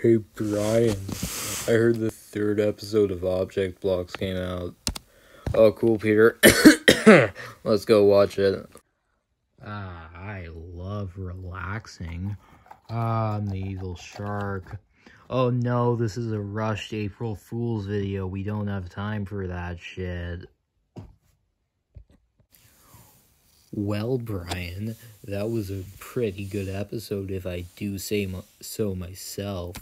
Hey Brian, I heard the third episode of ObjectBlox came out. Oh, cool, Peter. Let's go watch it. Ah, I love relaxing. Ah, I'm the evil shark. Oh no, this is a rushed April Fool's video. We don't have time for that shit. Well, Brian, that was a pretty good episode if I do say so myself.